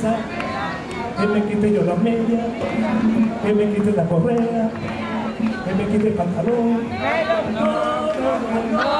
que me quite yo la media, que me quite la correa, que me quite el pantalón. Aplauso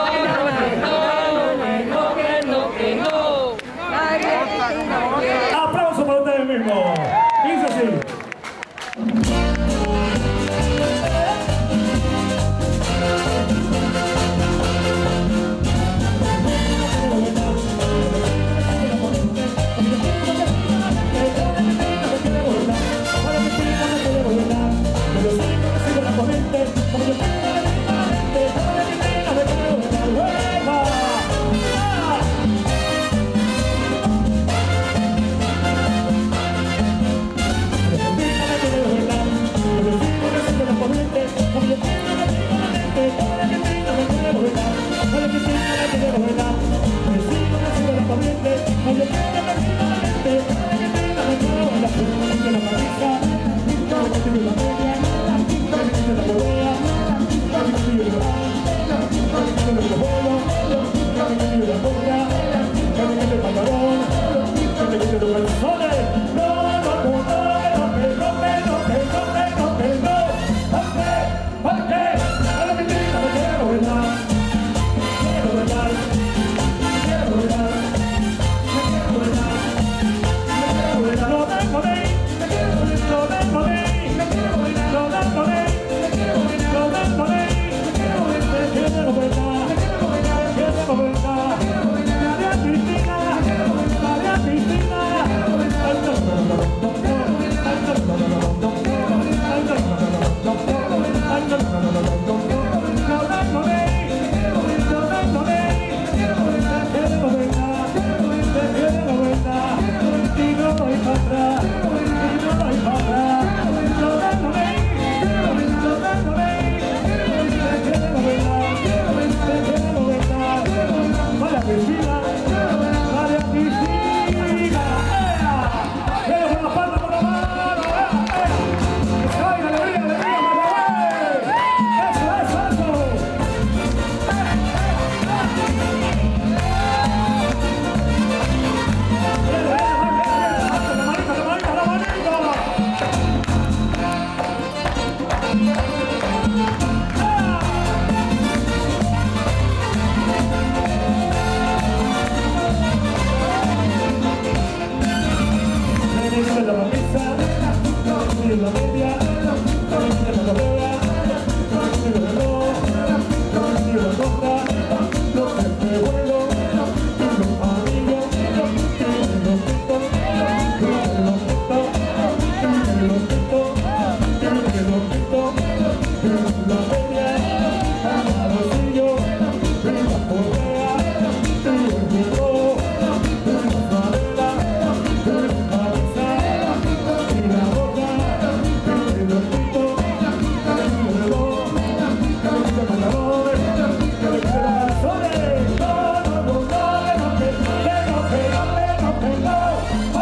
Thank no